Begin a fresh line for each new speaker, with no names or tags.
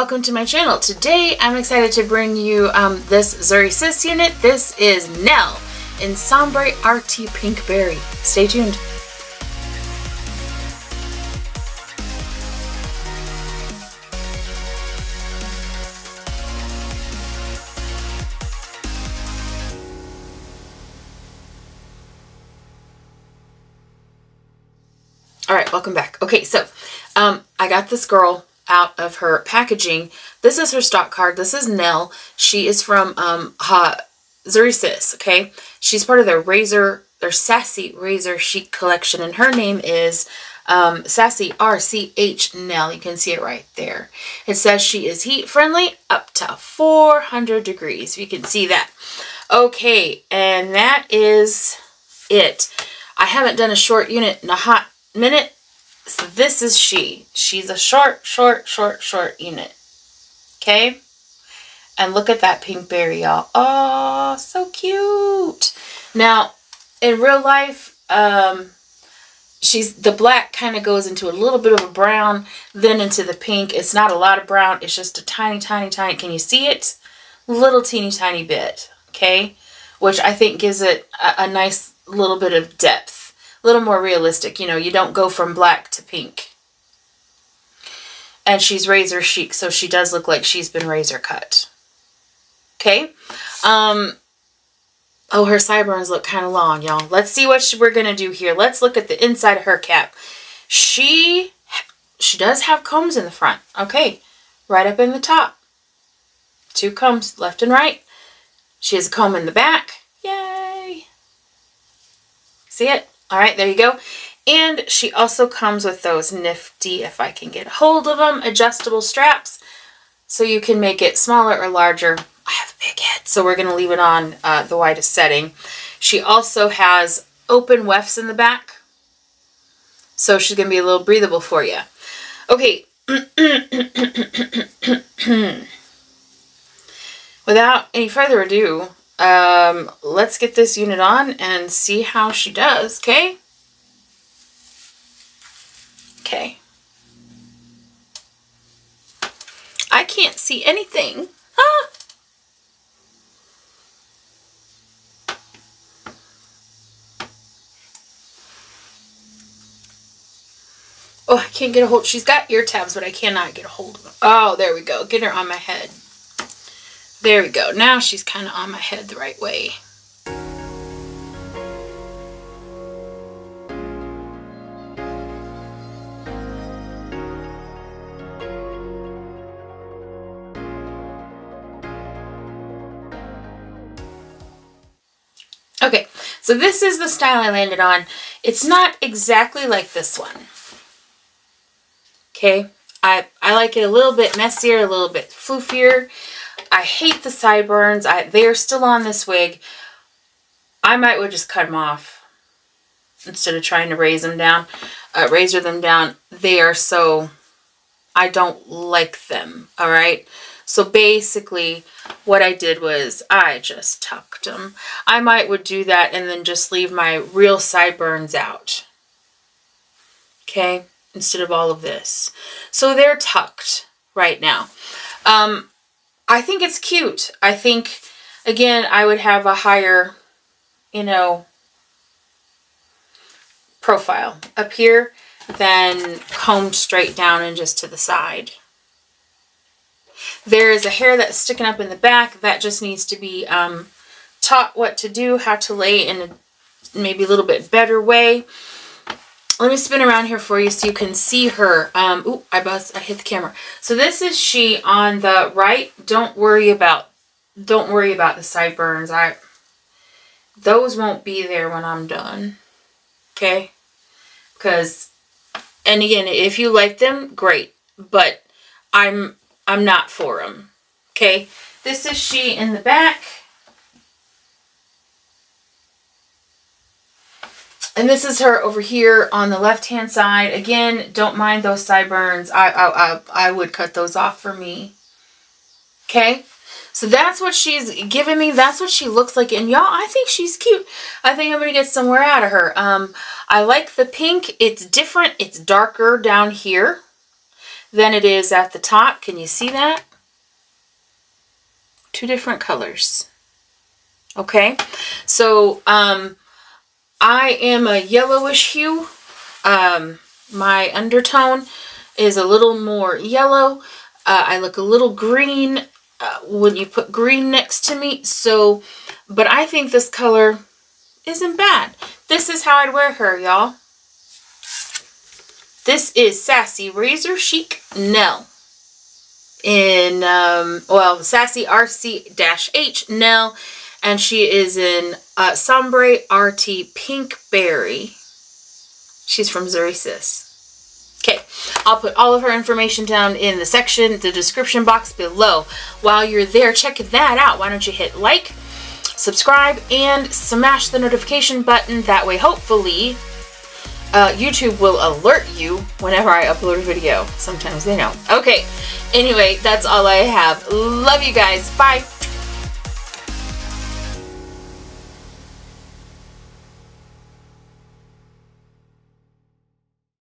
welcome to my channel. Today I'm excited to bring you um, this Zury Sis unit. This is Nell in Sombre RT Pink Berry. Stay tuned. All right, welcome back. Okay, so um, I got this girl out of her packaging. This is her stock card. This is Nell. She is from um, ha Zury Sis, okay? She's part of their Razor, their Sassy Razor Chic collection, and her name is um, Sassy RCH Nell. You can see it right there. It says she is heat friendly up to 400 degrees. You can see that. Okay, and that is it. I haven't done a short unit in a hot minute, so this is she. She's a short, short, short, short unit. Okay? And look at that pink berry, y'all. Oh, so cute. Now, in real life, um, she's the black kind of goes into a little bit of a brown, then into the pink. It's not a lot of brown. It's just a tiny, tiny, tiny. Can you see it? Little teeny tiny bit. Okay? Which I think gives it a, a nice little bit of depth a little more realistic. You know, you don't go from black to pink. And she's razor chic, so she does look like she's been razor cut. Okay. Um, oh, her sideburns look kind of long, y'all. Let's see what we're going to do here. Let's look at the inside of her cap. She, she does have combs in the front. Okay. Right up in the top. Two combs, left and right. She has a comb in the back. Yay. See it? All right, there you go. And she also comes with those nifty, if I can get a hold of them, adjustable straps. So you can make it smaller or larger. I have a big head, so we're going to leave it on uh, the widest setting. She also has open wefts in the back. So she's going to be a little breathable for you. Okay. Without any further ado, um, let's get this unit on and see how she does, okay? Okay. I can't see anything. Ah! Oh, I can't get a hold. She's got ear tabs, but I cannot get a hold of them. Oh, there we go. Get her on my head. There we go. Now she's kind of on my head the right way. Okay, so this is the style I landed on. It's not exactly like this one. Okay, I, I like it a little bit messier, a little bit floofier. I hate the sideburns. I, they are still on this wig. I might would just cut them off instead of trying to raise them down, uh, razor them down. They are so, I don't like them, all right? So basically what I did was I just tucked them. I might would do that and then just leave my real sideburns out. Okay, instead of all of this. So they're tucked right now. Um, I think it's cute. I think, again, I would have a higher, you know, profile up here than combed straight down and just to the side. There is a hair that's sticking up in the back that just needs to be um, taught what to do, how to lay in a maybe a little bit better way. Let me spin around here for you so you can see her. Um, ooh, I bust, I hit the camera. So this is she on the right. Don't worry about, don't worry about the sideburns. I, those won't be there when I'm done. Okay? Because, and again, if you like them, great. But I'm, I'm not for them. Okay? This is she in the back. And this is her over here on the left-hand side. Again, don't mind those sideburns. I, I, I, I would cut those off for me. Okay? So that's what she's giving me. That's what she looks like. And y'all, I think she's cute. I think I'm going to get somewhere out of her. Um, I like the pink. It's different. It's darker down here than it is at the top. Can you see that? Two different colors. Okay, so um, I am a yellowish hue. Um, my undertone is a little more yellow. Uh, I look a little green uh, when you put green next to me. So, but I think this color isn't bad. This is how I'd wear her, y'all. This is Sassy Razor Chic Nell. In, um, well, Sassy RC-H Nell. And she is in uh, Sombre RT Pink Berry. She's from Zury Sis. Okay, I'll put all of her information down in the section, the description box below. While you're there check that out, why don't you hit like, subscribe, and smash the notification button. That way, hopefully, uh, YouTube will alert you whenever I upload a video. Sometimes they know. Okay, anyway, that's all I have. Love you guys. Bye.